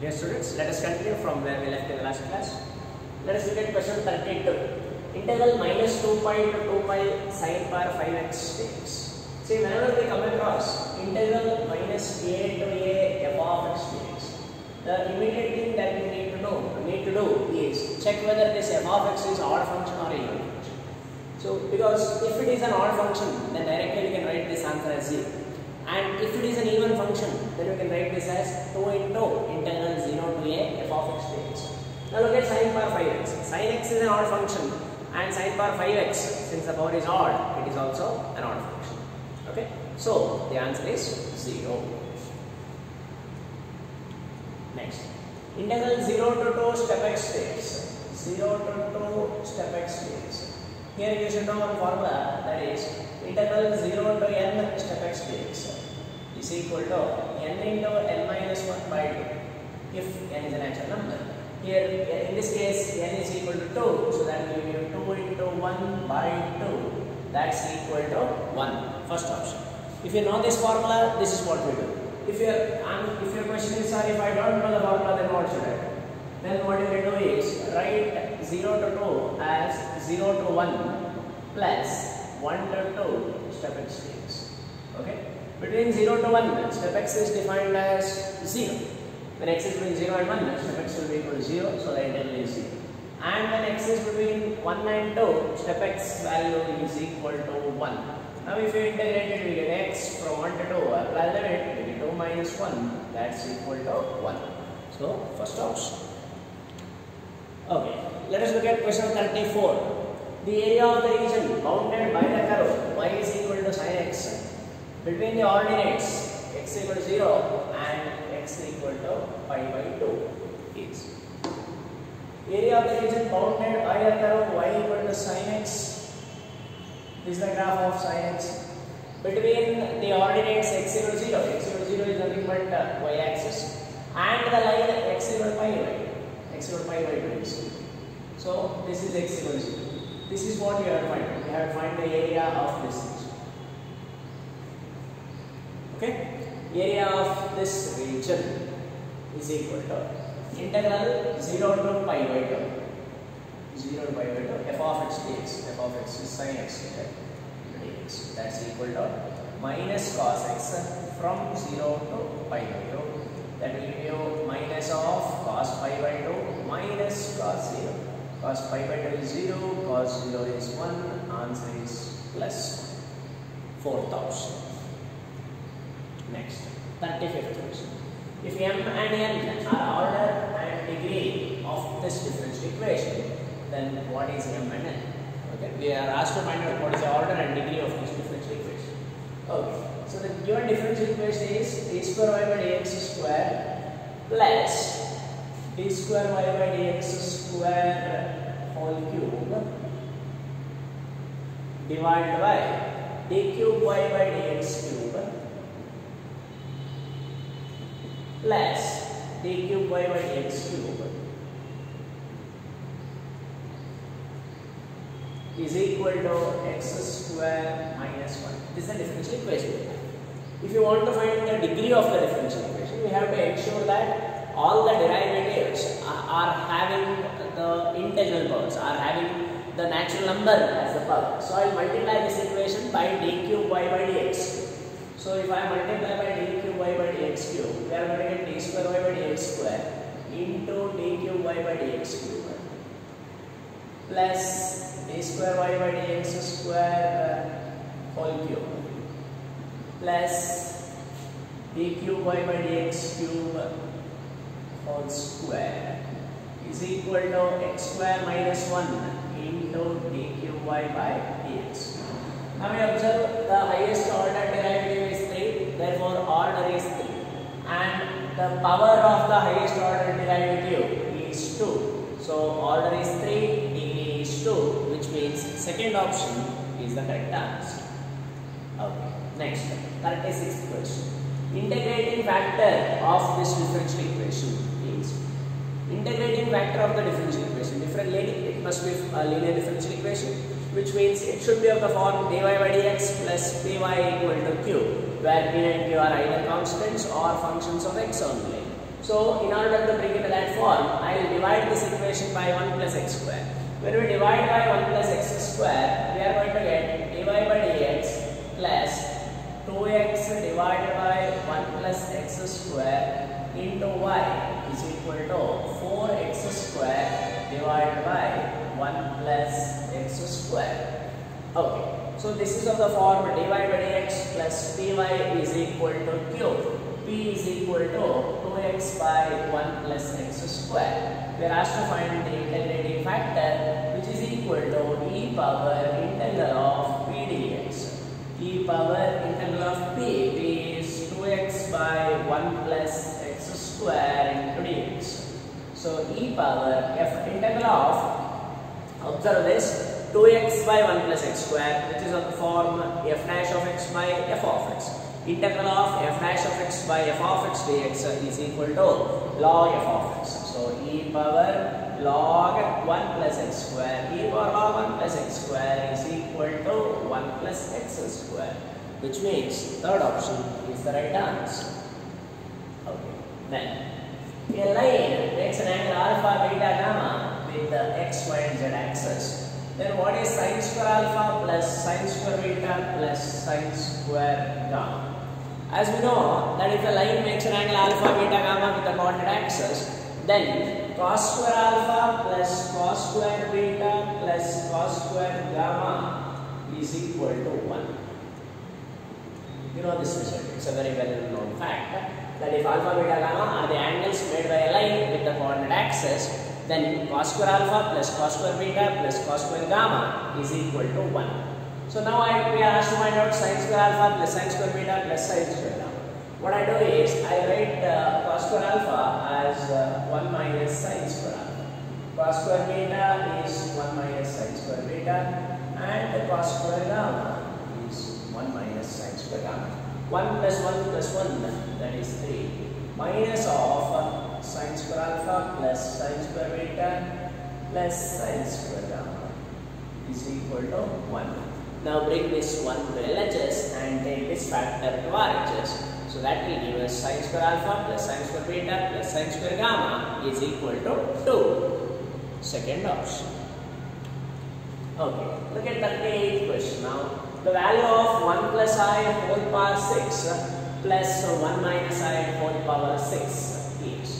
Dear students, let us continue from where we left in the last class. Let us look at question 32. Integral minus 2 pi to 2 pi sine power 5x dx. See, whenever we come across integral minus a to a f of x dx, the immediate thing that we need to know, need to do is check whether this f of x is odd function or even function. So, because if it is an odd function, then directly we can write this answer as 0. And if it is an even function, then we can write this as 2 into integral 0 to a f of x dx. Now look at sine power 5x. Sine x is an odd function and sine power 5x, since the power is odd, it is also an odd function. Okay, so the answer is 0. Next, integral 0 to 2 step x dx. 0 to 2 step x dx. Here you should know one formula that is integral 0 to n step x dx is equal to n into n minus 1 by 2 if n is a natural number. Here in this case n is equal to 2 so that will give you 2 into 1 by 2 that's equal to 1 first option. If you know this formula this is what we do. If your if your question is sorry if I don't know the formula then what should I do? Then what you can do is write 0 to 2 as 0 to 1 plus 1 to 2 step x dx. Okay? Between 0 to 1, step x is defined as 0. When x is between 0 and 1, step x will be equal to 0, so the integral is 0. And when x is between 1 and 2, step x value is equal to 1. Now if you integrate it, we get x from 1 to 2, apply the limit, we get 2 minus 1, that's equal to 1. So, first option. Okay, let us look at question 34. The area of the region bounded by the curve y is equal to sin x between the ordinates x equal to 0 and x equal to pi by 2 is. Area of the region bounded by the curve y equal to sin x. This is the graph of sin x. Between the ordinates x equal to 0, x equal to 0 is nothing but uh, y axis and the line x equal to pi by x equal to pi by 2 is. So this is x equal to 0. This is what you have to find. You have to find the area of this region. Okay? Area of this region is equal to integral 0 to pi by 2. 0 to pi by 2 f of x dx. f of x is sin x dx. That's equal to minus cos x from 0 to pi by 2. That will give you minus of cos pi by 2 minus cos 0 cos pi by 2 is 0, cos 0 is 1, answer is plus 4000. Next, 35th question. If m and n are order and degree of this differential equation, then what is m and n? Okay, we are asked to find out what is the order and degree of this differential equation. Okay, so the given differential equation is a square y by dx square plus d square y by dx square whole cube divided by d cube y by dx cube plus d cube y by dx cube is equal to x square minus 1. This is the differential equation. If you want to find the degree of the differential equation, we have to ensure that all the derivatives are having the integral powers, are having the natural number as the power. So I multiply this equation by d cube y by dx. So if I multiply by d cube y by dx cube, we are going to get d square y by dx square into d cube y by dx cube plus d square y by dx square uh, whole cube plus d cube y by dx cube whole square is equal to x square minus 1 into d cube y by dx. Now we observe the highest order derivative is 3, therefore order is 3 and the power of the highest order derivative is 2. So order is 3, degree is 2 which means second option is the correct answer. Okay, next 36th question. Integrating factor of this differential equation is integrating factor of the differential equation. Different it must be a linear differential equation, which means it should be of the form dy by dx plus py equal to q, where p and q are either constants or functions of x only. So So in order to bring it to that form, I will divide this equation by 1 plus x square. When we divide by 1 plus x square, we are going to get dy by dx plus 2x divided by 1 plus x square into y is equal to 4x square divided by 1 plus x square. Okay, so this is of the form dy by dx plus py is equal to q. p is equal to 2x by 1 plus x square. We are asked to find the integrating factor which is equal to e power integral e power f integral of, observe this, 2x by 1 plus x square which is of the form f dash of x by f of x. Integral of f dash of x by f of x dx is equal to log f of x. So e power log 1 plus x square, e power log 1 plus x square is equal to 1 plus x square which means third option is the right answer. Okay, then a line makes an angle alpha, beta, gamma with the x, y and z axis then what is sine square alpha plus sine square beta plus sine square gamma? As we know that if a line makes an angle alpha, beta, gamma with the coordinate axis, then cos square alpha plus cos square beta plus cos square gamma is equal to 1. You know this result, it's a very well known fact that if alpha, beta, gamma are the angles made by a line with the coordinate axis, then cos square alpha plus cos square beta plus cos square gamma is equal to 1. So now I, we are asked to find out sin square alpha plus sin square beta plus sin square gamma. What I do is I write uh, cos square alpha as uh, 1 minus sin square alpha. Cos square beta is 1 minus sin square beta and the cos square gamma is 1 minus sin square gamma. 1 plus 1 plus 1 that is 3 minus of uh, sin square alpha plus sin square beta plus sin square gamma is equal to 1. Now bring this 1 to LHS and take this factor to RHS. So that will give us sin square alpha plus sin square beta plus sin square gamma is equal to 2. Second option. Okay, look at the eighth question now. The value of 1 plus i whole power 6 plus 1 minus i whole power 6 is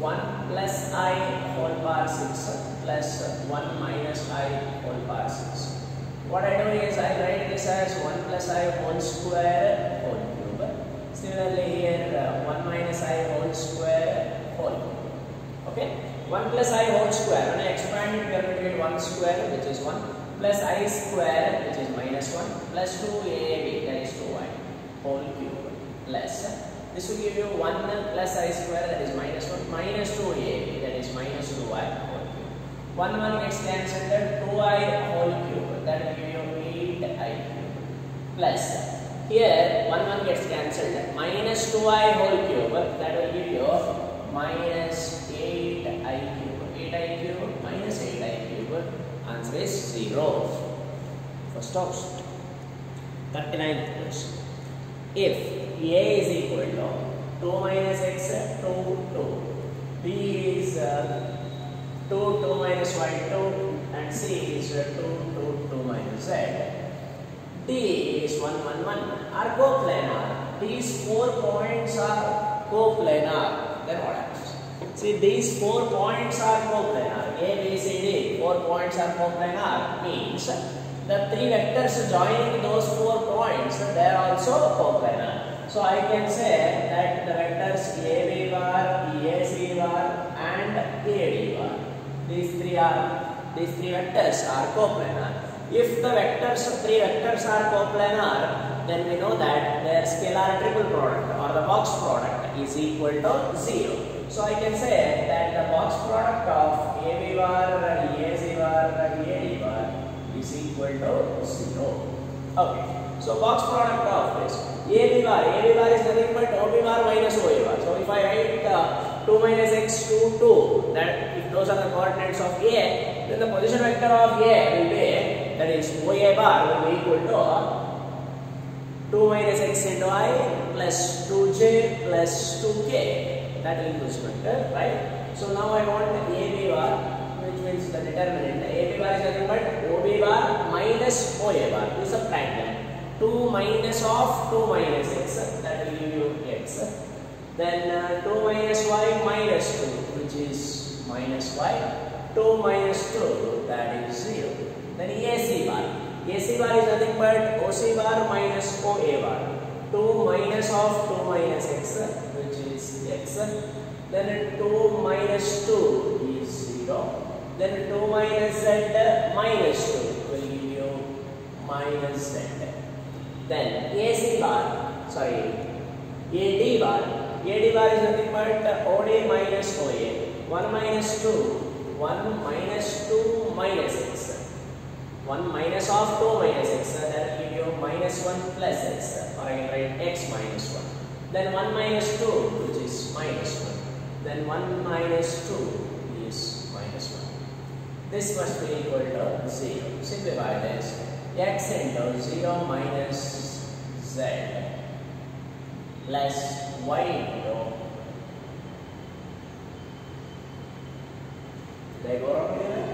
1 plus i whole power 6 plus 1 minus i whole power 6. What I do is I write this as 1 plus i whole square whole cube. Similarly here uh, 1 minus i whole square whole cube. Okay? 1 plus i whole square. When I expand it, we are going to get 1 square which is 1 plus i square which is minus 1 plus 2ab that is 2y whole cube plus this will give you 1 plus i square that is minus 1 minus 2ab that is minus 2y whole cube. 1 1 gets cancelled 2i whole cube that will give you 8i cube plus here 1 1 gets cancelled minus 2i whole cube that will give you minus 8i cube 8i cube minus 8i cube answer is 0 first option 39th question if a is equal to 2 minus x 2 2 b is uh, 2 2 minus y 2 and c is uh, 2 2 2 minus z d is 1 1 1 are coplanar? These four points are coplanar. Then what happens? See these four points are coplanar a b c d four points are coplanar means the three vectors joining those four points they are also coplanar so i can say that the vectors a b bar a c bar and a d bar these three are these three vectors are coplanar if the vectors three vectors are coplanar then we know that their scalar triple product or the box product is equal to 0 so i can say that the box product of ab bar ac bar ad bar is equal to 0 okay so box product of this ab bar ab bar is nothing but ob bar minus oa bar so if i write uh, 2 minus x 2 2 that if those are the coordinates of a then the position vector of a will be that is oa bar will be equal to 2 minus x into i plus 2j plus 2k that increment, right? So now I want AB bar, which means the determinant. AB bar is nothing but OB bar minus OA bar. Is a triangle. 2 minus of 2 minus x, that will give you x. Then uh, 2 minus y minus 2, which is minus y. 2 minus 2, that is 0. Then AC bar. AC bar is nothing but OC bar minus OA bar. 2 minus of 2 minus x. Then 2 minus 2 is 0. Then 2 minus z minus 2 will give you minus z. Then AC bar, sorry, AD bar. AD bar is nothing but OD minus OA. 1 minus 2, 1 minus 2 minus x. 1 minus of 2 minus x, that will give you minus 1 plus x, or I can write x minus 1. Then 1 minus 2, which is minus 1. Then 1 minus 2 is minus 1. This must be equal to 0. Simplify this. x into 0 minus z plus y into I go here?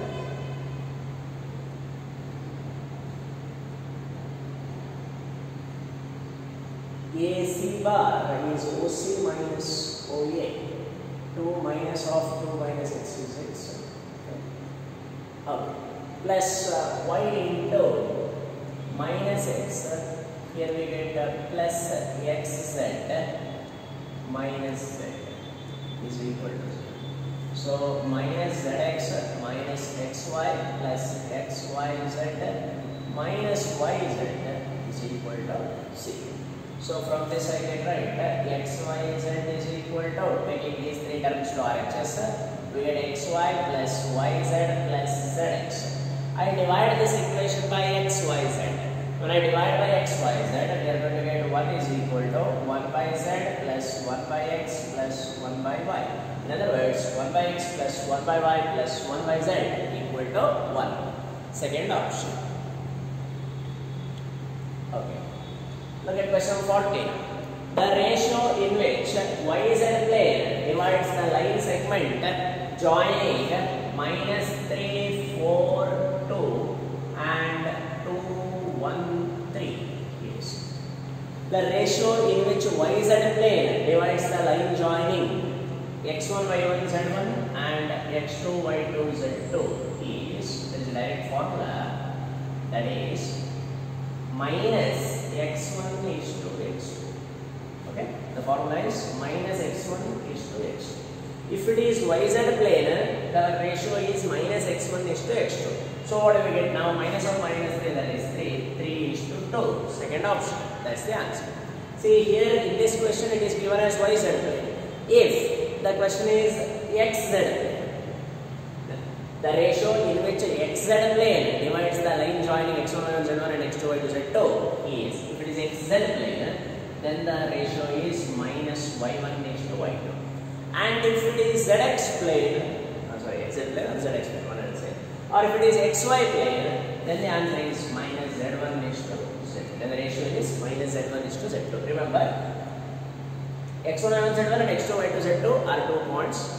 AC bar is OC minus OA. 2 minus of 2 minus x is x. Okay. Plus uh, y into minus x. Here we get uh, plus xz minus z is equal to 0. So minus zx minus xy plus xyz minus yz is equal to 0. So from this I can write uh, x, y, z is equal to taking these three terms to RHS. We get x, y plus y, z plus z x. I divide this equation by x, y, z. When I divide by x, y, z, we are going to get 1 is equal to 1 by z plus 1 by x plus 1 by y. In other words, 1 by x plus 1 by y plus 1 by z equal to 1. Second option. Okay. Look at question 14. The ratio in which YZ plane divides the line segment joining minus 3, 4, 2 and 2, 1, 3 is. The ratio in which YZ plane divides the line joining x1, y1, z1 and x2, y2, z2 is, a direct formula that is minus x1 is to x2. Okay, the formula is minus x1 is to x2. If it is yz plane, the ratio is minus x1 is to x2. So what do we get now? Minus of minus 3, that is 3. 3 is to 2. Second option. That's the answer. See here in this question it is given as yz plane. If the question is xz the ratio in which xz plane divides the line joining x1, y1, z1 and x2, y2, z2 is, if it is xz plane, then the ratio is minus y1 is to y2. And if it is zx plane, oh uh, sorry, xz plane or zx plane, what I will say, or if it is xy plane, then the answer is minus z1 is to z2. Then the ratio is minus z1 is to z2. Remember, x1, y1, z1 and x2, y2, z2 are two points.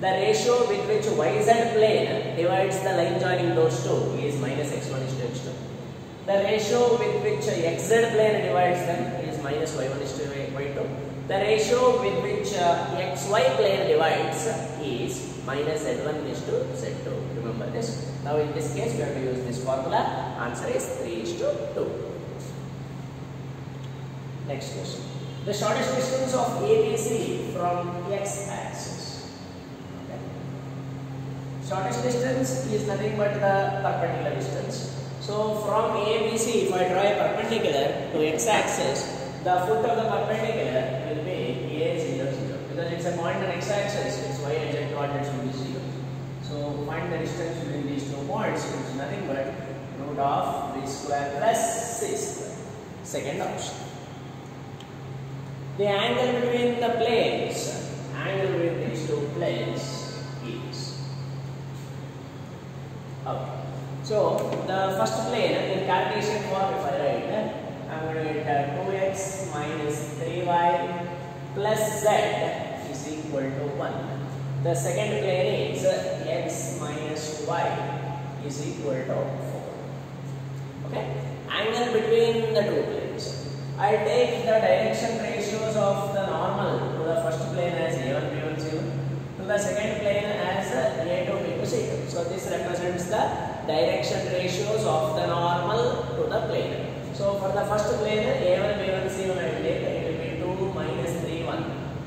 The ratio with which yz plane divides the line joining those two is minus x1 is to x2. The ratio with which xz plane divides them is minus y1 is to y2. The ratio with which uh, xy plane divides is minus z1 is to z2. Remember this. Now in this case we have to use this formula. Answer is 3 is to 2. Next question. The shortest distance of ABC from x-axis. Okay. Shortest distance is nothing but the perpendicular distance. So from ABC, if I draw a perpendicular to x-axis, the foot of the perpendicular will be A0, 0. Because it's a point on x-axis, its y and z coordinates will be 0. So find the distance between these two points, which is nothing but root of b square plus c square. Second option. The angle between the planes, angle between these two planes is. Okay. So the first plane in Cartesian form, if I write, I'm going to get uh, 2x minus 3y plus z is equal to 1. The second plane is x minus y is equal to 4. Okay? Angle between the two planes. I take the direction ratios of the normal to the first plane as a1, b1, c1 to the second plane as a2, b2, c2. So this represents the direction ratios of the normal to the plane. So for the first plane a1, b1, c1 I will take it will be 2 minus 3, 1.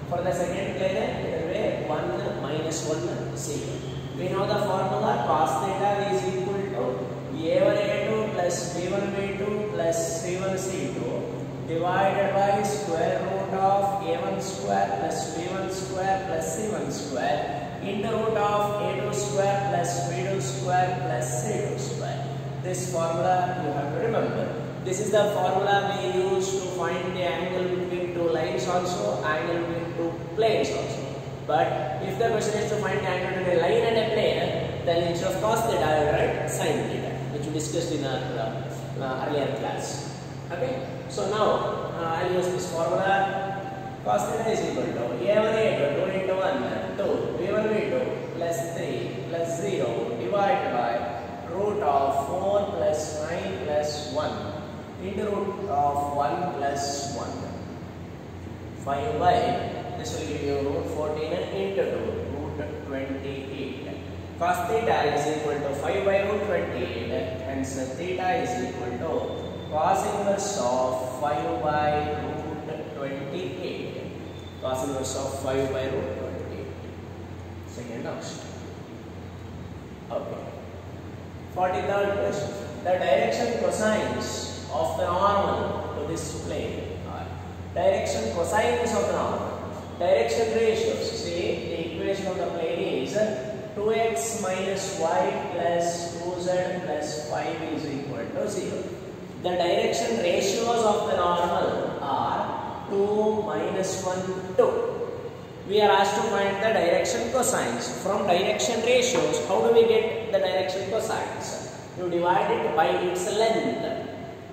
For the second plane it will be 1 minus 1 c1. We know the formula cos theta is equal to a1, a2 plus b1, b2 plus c1, c2 divided by square root of a1 square plus b1 square plus c1 square into root of a2 square plus b2 square plus c2 square. This formula you have to remember. This is the formula we use to find the angle between two lines also, angle between two planes also. But if the question is to find the angle between a line and a plane, then instead of cos theta, will write sin theta, which we discussed in our uh, uh, earlier class. Okay. So now uh, I'll use this formula. Cos theta is equal to a1 a2 2 into 1 2 b1 b2 plus 3 plus 0 divided by root of 4 plus 9 plus 1 into root of 1 plus 1. 5 by this will give you root 14 into 2 root 28. Cos theta is equal to 5 by root 28 hence theta is equal to cos inverse of 5 by root 28. Cos inverse of 5 by root 28. Second option. Okay. 43rd question. The direction cosines of the normal to this plane direction cosines of the normal. Direction ratios. See, the equation of the plane is 2x minus y plus 2z plus 5 is equal to 0 the direction ratios of the normal are 2 minus 1 2 we are asked to find the direction cosines. From direction ratios how do we get the direction cosines? You divide it by its length.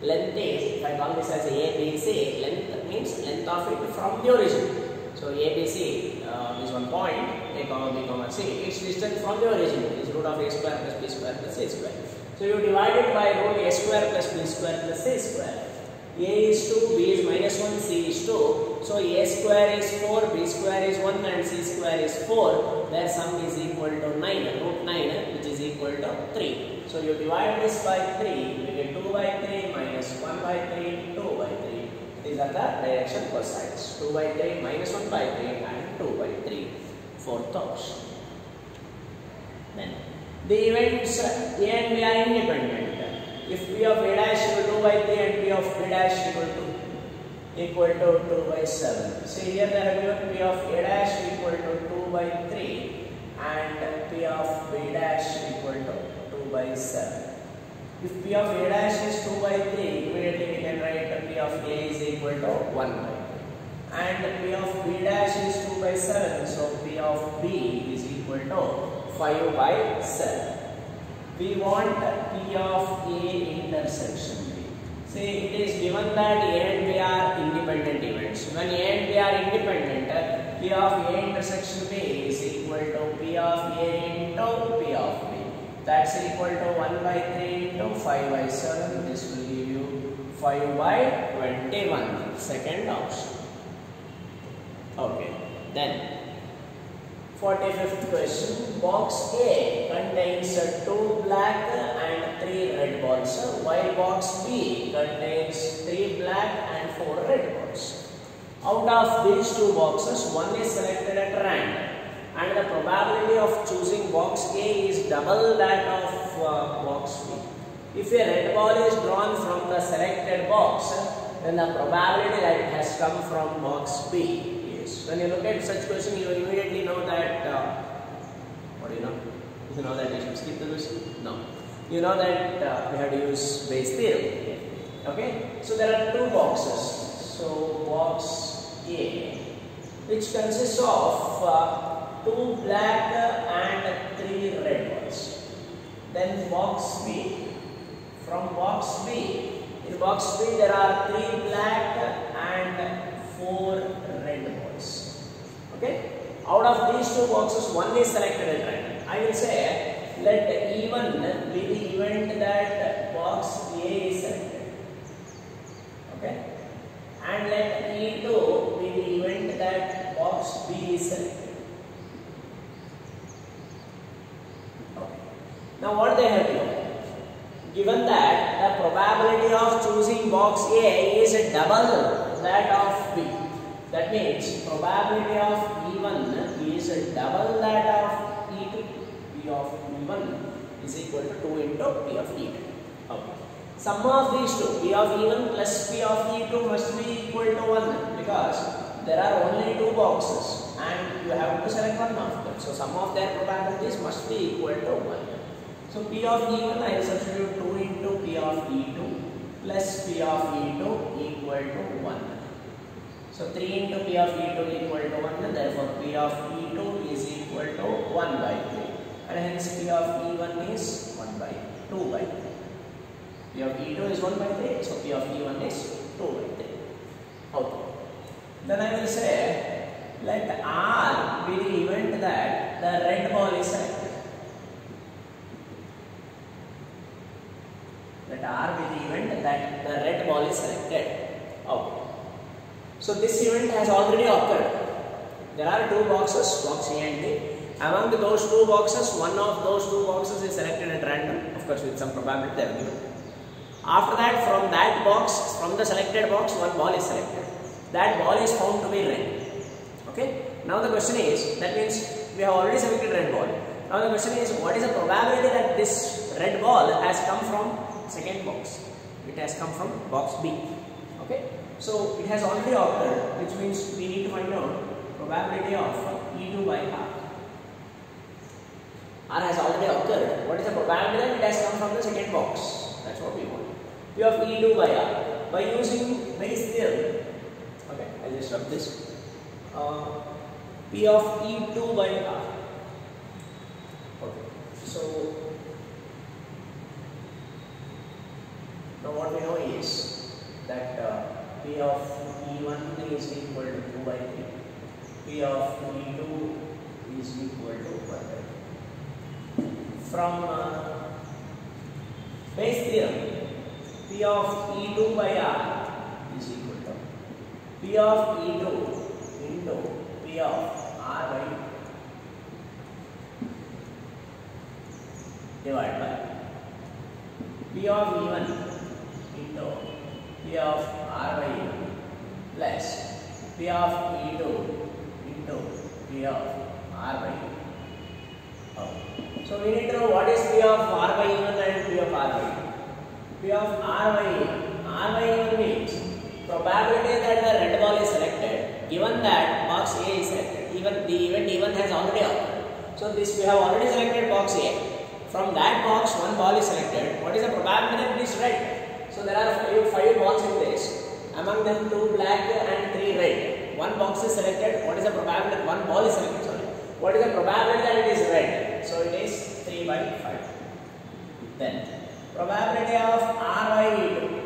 Length is if i call this as abc length means length of it from the origin. So abc uh, is one point. A comma b comma c its distance from the origin. Is root of a square plus b square plus a square. So you divide it by root a square plus b square plus a square. A is 2, b is minus 1, c is 2. So a square is 4, b square is 1 and c square is 4. Their sum is equal to 9, root 9 which is equal to 3. So you divide this by 3, you get 2 by 3 minus 1 by 3, 2 by 3. These are the direction cosines. 2 by 3 minus 1 by 3 and 2 by 3. Fourth option. Then the events A and B are independent. If P of A dash equal to 2 by 3 and P of B dash equal to equal to 2 by 7. So here they have given P of A dash equal to 2 by 3 and P of B dash equal to 2 by 7. If P of A dash is 2 by 3, immediately we can write P of A is equal to 1 by 3. And P of B dash is 2 by 7, so P of B is equal to 5 by 7. We want P of A intersection B. See, it is given that A and B are independent events. When A and B are independent, P of A intersection B is equal to P of A into P of B. That's equal to 1 by 3 into 5 by 7. This will give you 5 by 21. Second option. Okay. Then 45th question. Box A contains two black and three red balls, while box B contains three black and four red balls. Out of these two boxes, one is selected at random, and the probability of choosing box A is double that of uh, box B. If a red ball is drawn from the selected box, then the probability that it has come from box B when you look at such question, you immediately know that, uh, what do you know? You know that you should skip the question? No. You know that uh, we have to use Bayes theorem. Okay? So there are two boxes. So box A, which consists of uh, two black and three red balls. Then box B. From box B, in box B there are three black and four red. Okay? out of these two boxes one is selected at random. I will say let E1 be the event that box A is selected. Okay? And let E2 be the event that box B is selected. Now what they have given? Given that the probability of choosing box A is double that of B. That means probability of E1 is double that of E2. P of E1 is equal to 2 into P of E2. Okay. Sum of these two, P of E1 plus P of E2 must be equal to 1 because there are only two boxes and you have to select one of them. So sum of their probabilities must be equal to 1. So P of E1 I will substitute 2 into P of E2 plus P of E2 equal to 1. So 3 into P of E2 equal to 1 therefore P of E2 is equal to 1 by 3 and hence P of E1 is 1 by 2 by 3. P of E2 is 1 by 3 so P of E1 is 2 by 3. Okay. Then I will say let R be the event that the red ball is selected. Let R be the event that the red ball is selected. So this event has already occurred. There are two boxes, box A and B. Among those two boxes, one of those two boxes is selected at random, of course with some probability they. After that, from that box, from the selected box, one ball is selected. That ball is found to be red. Okay. Now the question is, that means we have already selected red ball. Now the question is, what is the probability that this red ball has come from second box? It has come from box B. Okay. So it has already occurred, which means we need to find out probability of E2 by R. R has already occurred. What is the probability that it has come from the second box? That's what we want. P of E2 by R. By using Bayes theorem. Okay, I'll just rub this. Uh, P of E2 by R. Okay. So now what we know is that uh, Of E1 is equal to 2 by 3. P of E2 is equal to 1 by 3. From uh, Bayes theorem, P of E2 by R is equal to P of E2 into P of R by divided by P of E1 into P of R by E1 plus P of E2 into P of R by E1. Okay. So we need to know what is P of R by E1 and P of R by E1. Of R by E1. R by E1 means probability that the red ball is selected given that box A is selected. Even the event E1 has already occurred. So this we have already selected box A. From that box one ball is selected. What is the probability that it is red? So there are five, balls in place. Among them two black and three red. One box is selected. What is the probability? One ball is selected. Sorry. What is the probability that it is red? So it is 3 by 5. Then probability of R by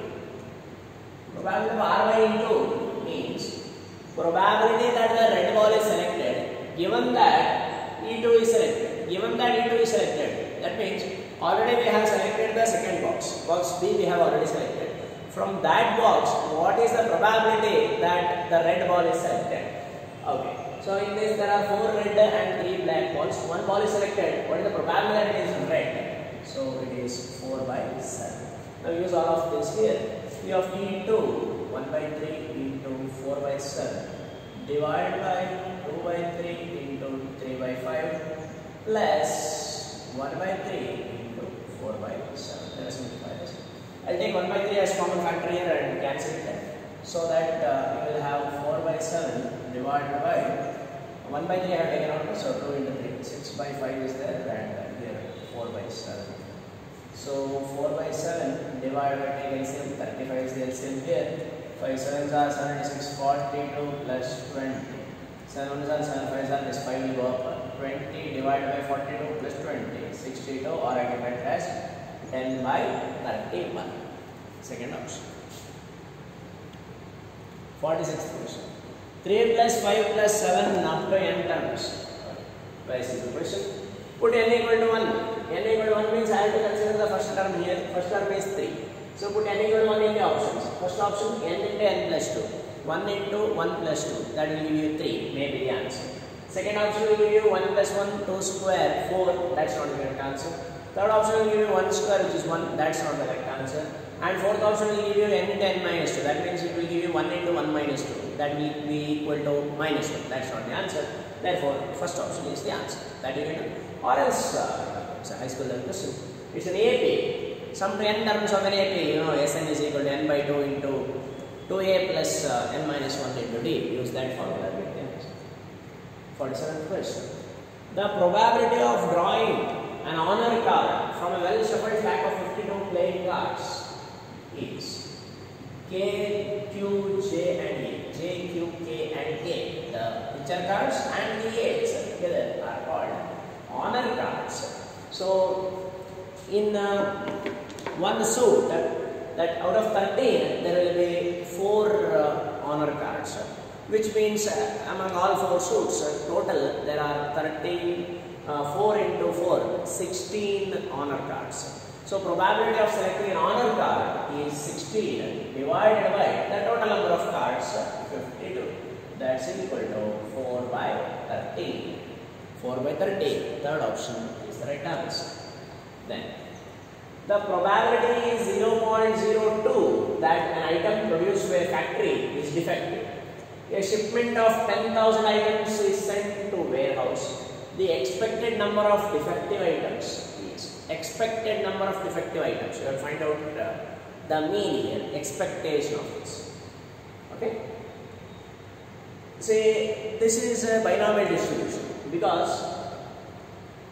Probability of R by E2 means probability that the red ball is selected given that E2 is selected. Given that E2 is selected, that means already we have selected the second box. Box B we have already selected. From that box, what is the probability that the red ball is selected? Okay. So in this there are four red and three black balls. One ball is selected. What is the probability that it is red? So it is 4 by 7. Now use all of this here. P of E2 1 by 3 into 4 by 7 divided by 2 by 3 into 3 by 5 plus 1 by 3 into 4 by 7. Let us simplify this. I'll take 1 by 3 as common factor here and cancel it. So that uh, you will have 4 by 7 divided by 1 by 3 I have taken out, so 2 into 3. 6 by 5 is there and here 4 by 7. So 4 by 7 divided by take LCM, 35 is the LCM here. 5 7s are 76, 42 plus 20. 7 1s are 7 5s are this 5 will go up. 20 divided by 42 plus 20, 62 or I can write as 10 by 31. Second option. 46th question. 3 plus 5 plus 7 up to n terms. Very simple question. Put n equal to 1. n equal to 1 means I have to consider the first term here. First term is 3. So put n equal to 1 in the options. First option n into n plus 2. 1 into 1 plus 2. That will give you 3. Maybe the answer. Second option will give you 1 plus 1, 2 square, 4. That's not the correct answer. Third option will give you 1 square which is 1. That's not the correct answer. And fourth option will give you n into n minus 2. That means it will give you 1 into 1 minus 2. That will be equal to minus 1. That's not the answer. Therefore, first option is the answer. That you get. Or else, uh, it's a high school level question. It's an AP. Some n terms of an AP, you know, Sn is equal to n by 2 into 2a plus uh, n minus 1 into d. Use that formula. 47th question. The probability of drawing an honor card from a well shuffled pack of 52 playing cards is K, Q, J and A. J, Q, K and A. The picture cards and the A's together are called honor cards. So, in uh, one suit, that out of 13, there will be 4 uh, honor cards. Which means uh, among all 4 suits, uh, total there are 13, uh, 4 into 4, 16 honor cards. So probability of selecting an honor card is 16 divided by the total number of cards 52. That's equal to 4 by 13. 4 by 13. Third option is the right answer. Then the probability is 0.02 that an item produced by a factory is defective. A shipment of 10,000 items is sent to warehouse. The expected number of defective items is expected number of defective items. You will find out uh, the mean here, expectation of this. Okay. Say this is a binomial distribution because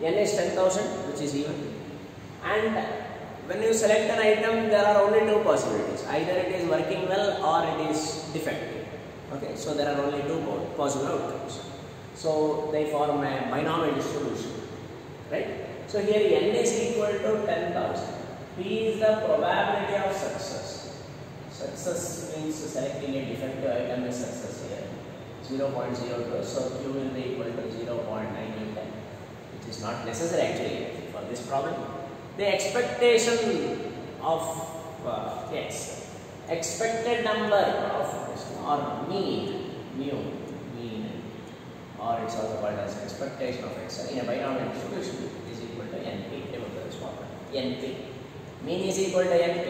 n is 10,000 which is even and when you select an item there are only two possibilities either it is working well or it is defective okay so there are only two possible outcomes. So they form a binomial distribution right? So here n is equal to 10000 p is the probability of success. Success means selecting a defective item is success here. 0.02 so q will be equal to 0.910 which is not necessary actually for this problem. The expectation of uh, x expected number of or mean mu mean or it's also called as expectation of x. In a binomial distribution is equal to np remember this np mean is equal to np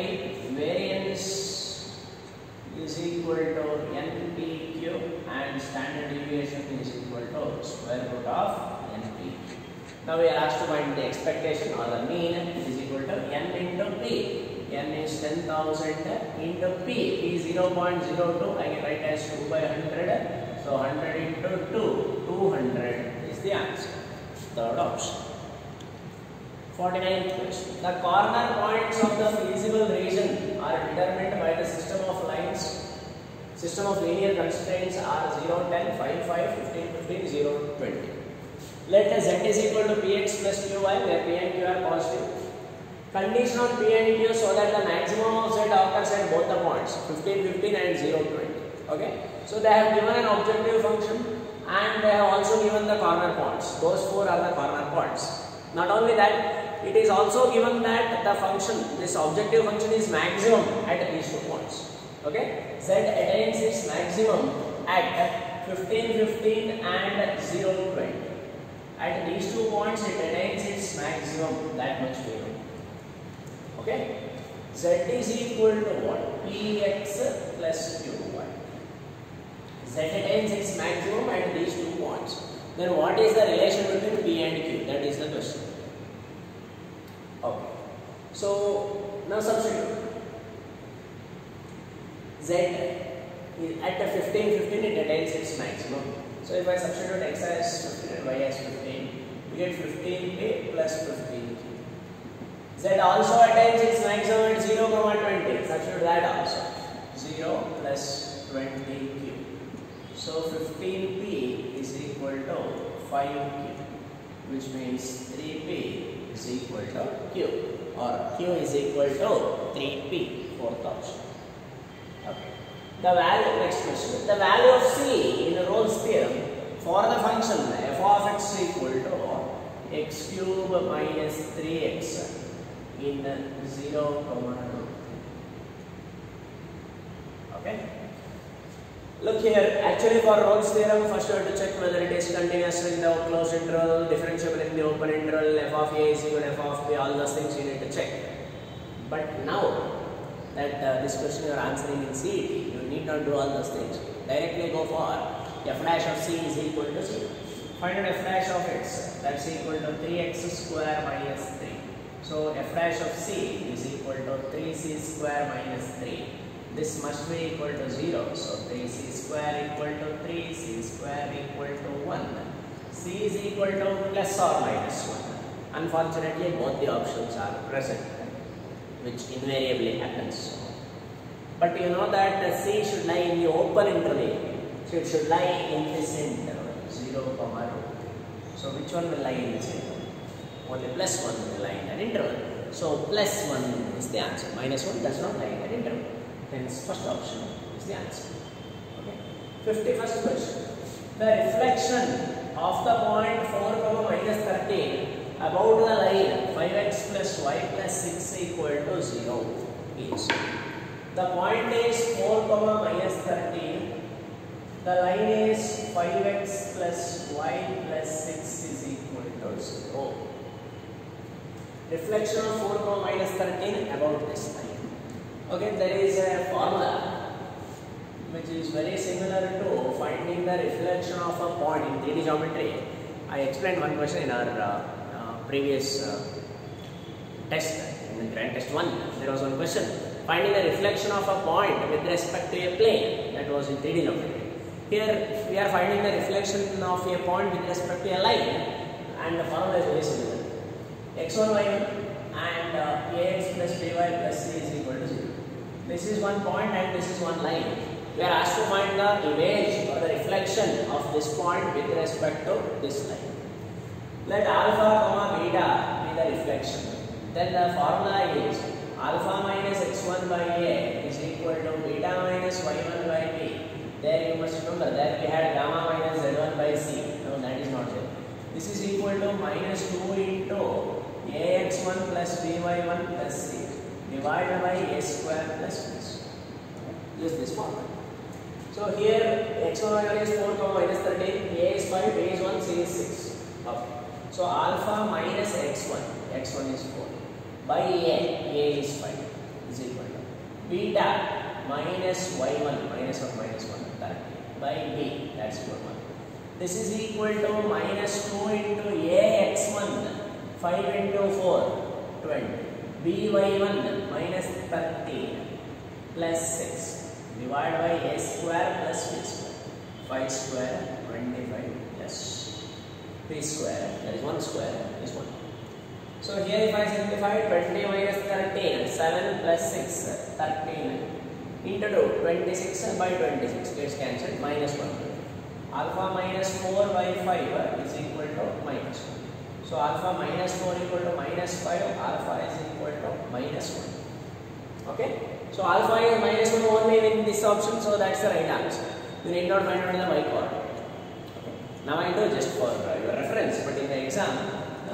variance is equal to npq and standard deviation is equal to square root of np now we are asked to find the expectation or the mean is equal to n into p. n is 10,000 into p. p is 0.02. I can write as 2 by 100. So 100 into 2. 200 is the answer. Third option. 49th question. The corner points of the feasible region are determined by the system of lines. System of linear constraints are 0, 10, 5, 5, 15, 15, 0, 20. Let z is equal to px plus qy where p and q are positive. Condition on p and q so that the maximum of z occurs at both the points 15, 15 and 0, 20. Okay. So they have given an objective function and they have also given the corner points. Those four are the corner points. Not only that, it is also given that the function, this objective function is maximum at these two points. Okay. Z attains its maximum at 15, 15 and 0, 20 at these two points it attains its maximum that much know okay? Z is equal to what px plus qy z attains its maximum at these two points then what is the relation between p and q? That is the question. Okay. So now substitute. Z at the 15 15 it attains its maximum. So if I substitute x as 15 and y as 15, we get 15a plus 15q. Z also attains its maximum at 0, 20. Substitute that also. 0 plus 20q. So 15p is equal to 5q, which means 3p is equal to q, or q is equal to 3p, fourth option. Okay. the value next question the value of c in the Rolle's theorem for the function f of x equal to x cube minus 3x in 0 comma okay look here actually for Rolle's theorem first you have to check whether it is continuous in the closed interval differentiable in the open interval f of a is equal to f of b all those things you need to check but now that uh, this question you are answering in CET, you need not do all those things. Directly go for f dash of c is equal to 0. Find out f dash of x, that's equal to 3x square minus 3. So f dash of c is equal to 3c square minus 3. This must be equal to 0. So 3c square equal to 3, c square equal to 1. c is equal to plus or minus 1. Unfortunately, both the options are present which invariably happens. But you know that C should lie in the open interval. So it should lie in this interval, 0, comma root. So which one will lie in this interval? Only plus 1 will lie interval. So plus 1 is the answer. Minus 1 does not lie in that interval. Hence first option is the answer. Okay. 51st question. The reflection of the point 4 comma minus 13 about the line 5x plus y plus 6 equal to 0 is. The point is 4 comma minus 13. The line is 5x plus y plus 6 is equal to 0. Reflection of 4 comma minus 13 about this line. Okay, there is a formula which is very similar to finding the reflection of a point in 3D geometry. I explained one question in our uh, previous uh, test in the grand test 1 there was one question finding the reflection of a point with respect to a plane that was in 3D geometry here we are finding the reflection of a point with respect to a line and the formula is very similar x1 y1 and uh, ax plus by plus c is equal to 0 this is one point and this is one line we are asked to find the image or the reflection of this point with respect to this line let alpha comma beta be the reflection. Then the formula is alpha minus x1 by a is equal to beta minus y1 by b. There you must remember that we had gamma minus z1 by c. No, that is not there. This is equal to minus 2 into ax1 plus by1 plus c divided by a square plus b. Use this formula. So here x1 y1 is 4 comma minus 13, a is 5, b is 1, c is 6. Okay. So alpha minus x1, x1 is 4 by a, a is 5 is equal to beta minus y1 minus of minus 1 that by b that's equal to 1. This is equal to minus 2 into a x1 5 into 4 20 b y1 minus 13 plus 6 divided by a square plus b square 5 square 25 plus p square that is 1 square is 1 so here if I simplify 20 minus 13 7 plus 6 13 into 2 26 by 26 gets cancelled minus 1 alpha minus 4 by 5 is equal to minus 1 so alpha minus 4 equal to minus 5 alpha is equal to minus 1 okay so alpha is minus 1 only in this option so that's the right answer you need not find out the y coordinate okay. now I know just for uh, your reference but in the exam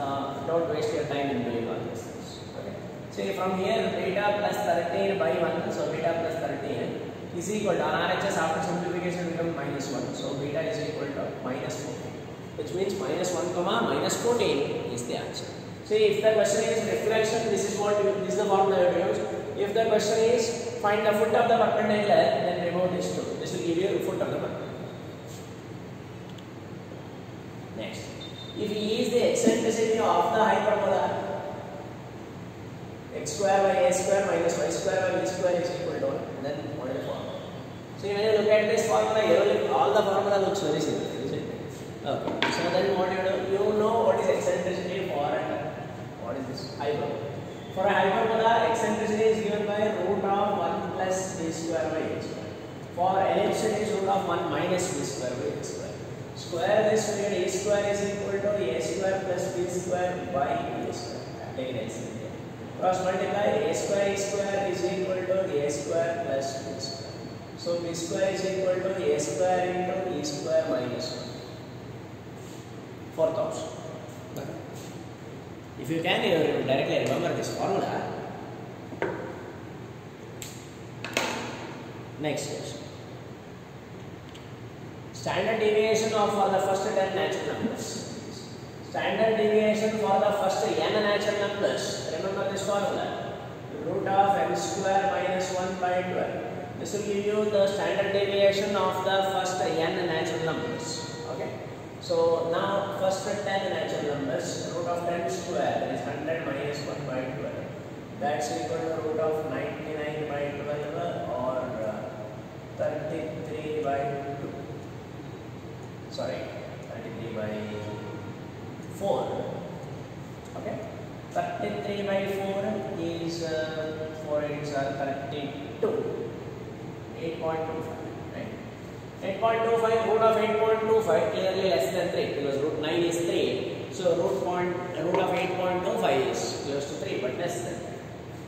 uh, don't waste your time in doing all these things okay say from here beta plus 13 by 1 so beta plus 13 is equal to RHS after simplification become minus 1 so beta is equal to minus 14 which means minus 1 comma minus 14 is the answer. See if the question is reflection this is what this is the formula you use if the question is find the foot of the perpendicular then remove this two. This will give you the foot of the perpendicular next. If E is the eccentricity of the hyperbola x square by a square minus y square by b square is equal to 1 then the formula. So when you look at this formula all the formula looks very okay so then what you do you know what is eccentricity for and what is this hyperbola for a hyperbola eccentricity is given by root of 1 plus b square by a square for ellipse it is root of 1 minus b square by a square square this get a square is equal to a square plus b square by a square take it as cross multiply a square a square is equal to a square plus b square So b square is equal to a square into e square minus 1. Fourth option. If you can, you will directly remember this formula. Next question. Standard deviation of for the first 10 natural numbers. Standard deviation for the first n natural numbers. Remember this formula. Root of n square minus 1 by 12. This will give you the standard deviation of the first n natural numbers. So now first 10 natural numbers, root of 10 square that is 100 minus 1 by 12. That's equal to root of 99 by 12 or uh, 33 by 2. Sorry, 33 by 4. Okay. 33 by 4 is uh, 4 8s are 32. 8.25, right? 8.25 root of 8.25 clearly less than 3 because root 9 is 3. So root point root of 8.25 is close to 3 but less than 3.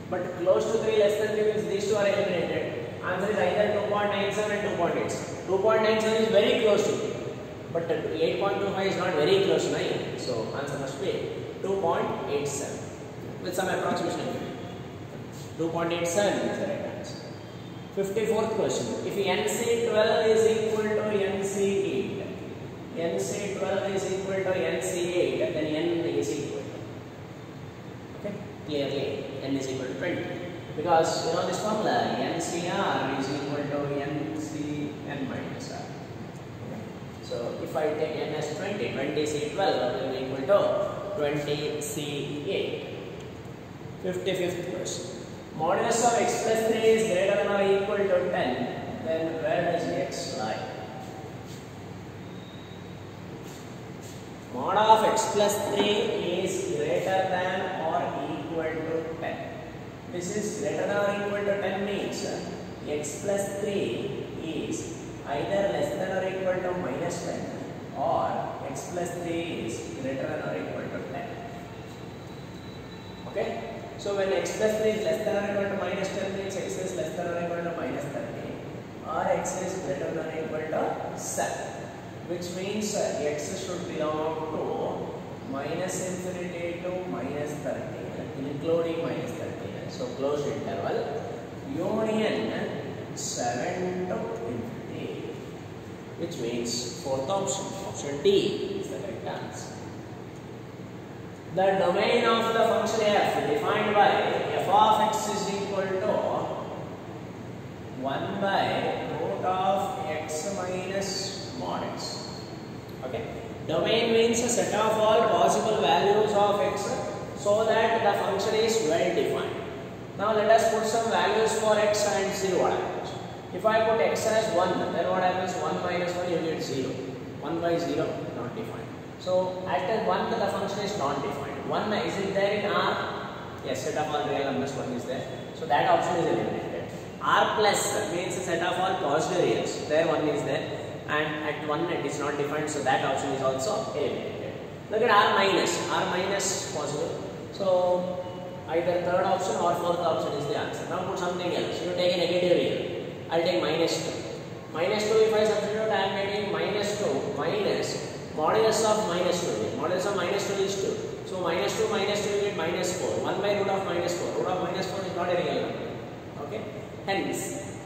But close to 3 less than 3 means these two are eliminated. Answer is either 2.97 and 2.87. 2.97 is very close to 3. But 8.25 is not very close to 9. So answer must be 2.87 with some approximation. 2.87 is the right. 54th question. If NC12 is equal to NC8, NC12 is equal to NC8, then N is equal to. Okay, clearly N is equal to 20. Because you know this formula, NCR is equal to NCN minus R. So if I take N as 20, 20C12 will be equal to 20C8. 55th question modulus of x plus 3 is greater than or equal to 10, then where does x lie? Mod of x plus 3 is greater than or equal to 10. This is greater than or equal to 10 means uh, x plus 3 is either less than or equal to minus 10 or x plus 3 is greater than or equal to 10. Okay? So when x plus 3 is less than or equal to minus 10 means x is less than or equal to minus 30 or x is greater than or equal to 7 which means uh, x should belong to minus infinity to minus 30 including minus 30 so closed interval union 7 to infinity which means fourth option option D the domain of the function f defined by f of x is equal to 1 by root of x minus mod x. Okay. Domain means a set of all possible values of x so that the function is well defined. Now let us put some values for x and see what happens. If I put x as 1, then what happens? 1 minus 1 you get 0. 1 by 0 not defined. So at 1 the function is not defined. 1 is it there in R? Yes, set of all real numbers 1 is there. So that option is eliminated. R plus means set of all positive reals. There 1 is there. And at 1 it is not defined. So that option is also eliminated. Look at R minus. R minus possible. So either third option or fourth option is the answer. Now put something else. You take a negative real. I'll take minus 2. Minus 2 if I substitute I am getting minus 2 minus modulus of minus 2. Modulus of minus 2 is 2. So minus 2 minus 2 you get minus 4. 1 by root of minus 4. Root of minus 4 is not a real number. Okay. Hence,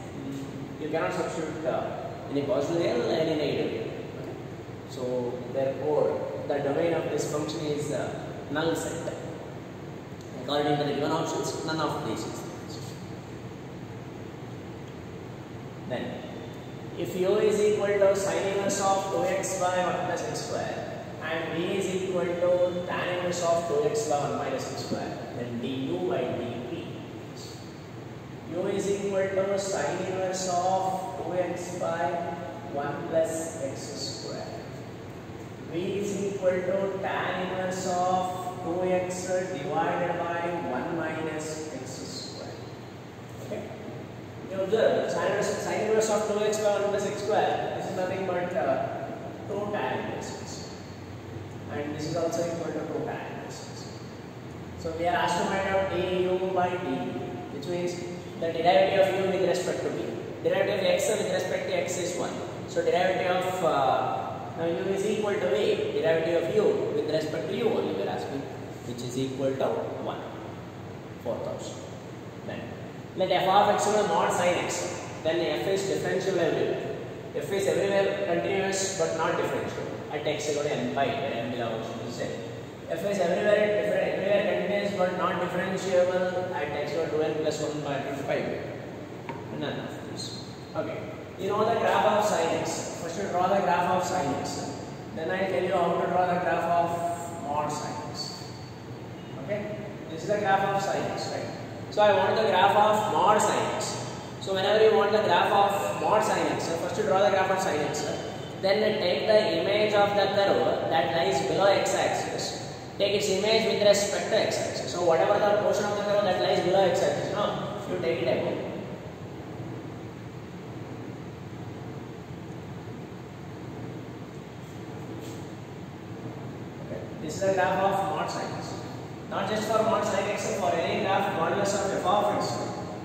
you cannot substitute uh, any positive real any negative. Okay. So therefore, the domain of this function is uh, null set. According to the given options, none of these is Then, if u is equal to sine inverse of 2x by 1 plus x square and v is equal to tan inverse of 2x by 1 minus x square, then du by dp u is equal to sine inverse of 2x by 1 plus x square. v is equal to tan inverse of 2x divided by 1 minus x square. Okay. You observe inverse, sine inverse of 2x by 1 plus x square. This is nothing but uh, 2 tan inverse. And this is also equal to 2 tan inverse. So we are asked to find out du by d, which means the derivative of u with respect to b. Derivative of x with respect to x is 1. So derivative of uh, now u is equal to a. Derivative of u with respect to u only we are asking, which is equal to 1. Fourth option. Then let f of x equal mod sin x. Then f is differentiable everywhere. f is everywhere continuous but not differentiable. At x equal to n where n belongs to z. f is everywhere different, everywhere continuous but not differentiable at x equal to n plus 1 by 5. None of this. Okay. You know the graph of sin x. First you draw the graph of sin x. Then I tell you how to draw the graph of mod sin x. Okay. This is the graph of sin x, right? So I want the graph of mod sin x. So whenever you want the graph of mod sin x, first you draw the graph of sin x. Then take the image of the curve that lies below x-axis. Take its image with respect to x-axis. So whatever the portion of the curve that lies below x-axis, no, you take it above. This is the graph of mod sin. Not just for mod sin x, for any graph modulus of f of x.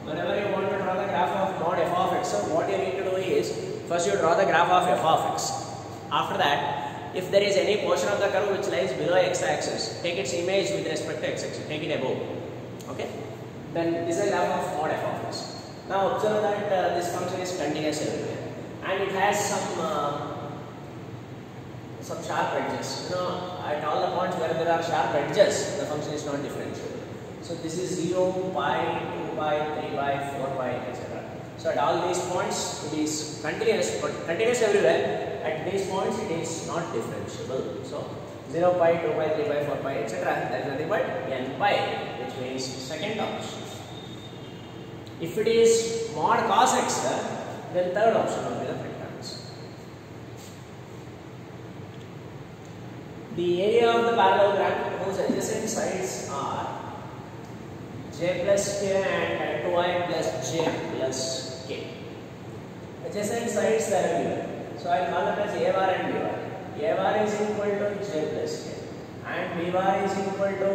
Whenever you want to draw the graph of mod f of x, so what you need to do is first you draw the graph of f of x. After that, if there is any portion of the curve which lies below x-axis, take its image with respect to x-axis, take it above. Okay? Then this is the graph of mod f of x. Now observe that uh, this function is continuous everywhere, and it has some uh, some sharp edges. You know, at all the points where there are sharp edges, the function is not differentiable. So this is 0, pi, 2 pi, 3 pi, 4 pi, etc. So at all these points, it is continuous, but continuous everywhere. At these points, it is not differentiable. So 0 pi, 2 pi, 3 pi, 4 pi, etc. That is nothing but n pi, which means second option. If it is mod cos x, then third option will be the correct answer. The area of the parallelogram whose adjacent sides are j plus k and 2i plus j plus k. Adjacent sides are given. So I will call them as a bar and b bar. a bar is equal to j plus k and b bar is equal to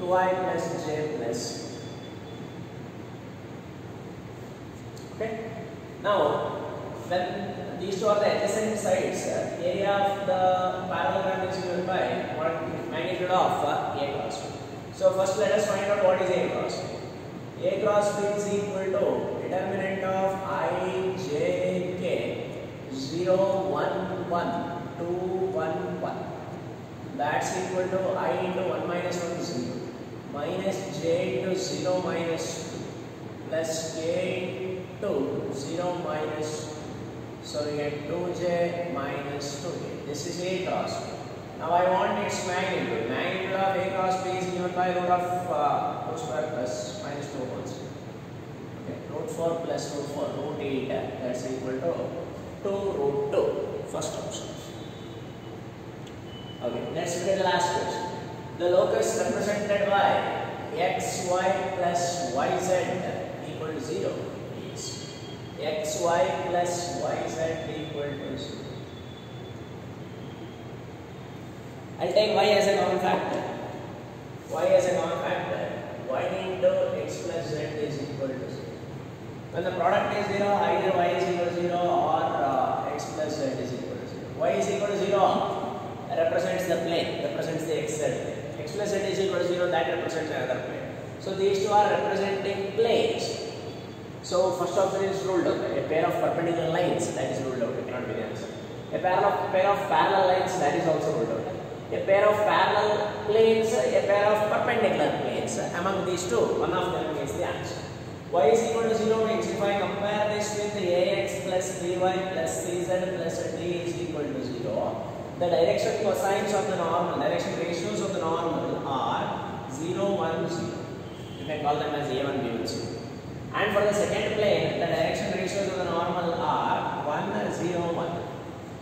2i plus j plus k. Okay. Now, when these two are the adjacent sides, uh, area of the parallelogram is given by what magnitude of uh, a cross b. So first let us find out what is a cross b. A cross b is equal to determinant of i, j, k 0, 1, 1, 2, 1, 1. That's equal to i into 1 minus 1 0 minus j into 0 minus 2 plus k to 0 minus so we get 2j minus 2j. This is A cross B. Now I want its magnitude. Magnitude of A cross B is given by root of uh, root square plus minus 2 whole square. Okay, root 4 plus root 4, root 8, that's equal to 2 root 2. First option. Okay, let's look at the last question. The locus represented by x, y plus yz equal to 0 is x, y plus yz equal to 0. I'll take y as a common factor. y as a common factor. y into x plus z is equal to 0. When the product is 0, either y is equal to 0 or uh, x plus z is equal to 0. y is equal to 0 represents the plane, represents the x z plane. x plus z is equal to 0, that represents another plane. So these two are representing planes. So first option is ruled out. A pair of perpendicular lines that is ruled out. It cannot be the answer. A pair of pair of parallel lines that is also ruled out. A pair of parallel planes, a pair of perpendicular planes. Among these two, one of them is the answer. y is equal to 0 means if I compare this with ax plus by plus cz plus d is equal to 0, the direction cosines of the normal, direction ratios of the normal are 0, 1, 0. You can call them as a1, b1, c1. And for the second plane, the direction ratios of the normal are 1, 0, 1.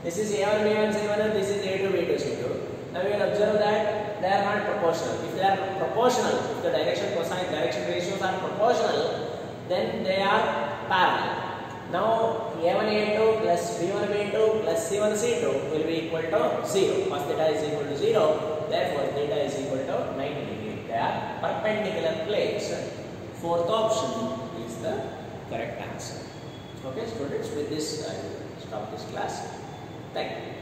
This is A1, B1, C1, and this is A2, B2, C2. Now you will observe that they are not proportional. If they are proportional, if the direction cosine, direction ratios are proportional, then they are parallel. Now A1, A2 plus B1, B2 plus C1, C2 will be equal to 0. Cos theta is equal to 0. Therefore, theta is equal to 90 degree. They are perpendicular planes. Fourth option the correct answer. Okay students, with this I will stop this class. Thank you.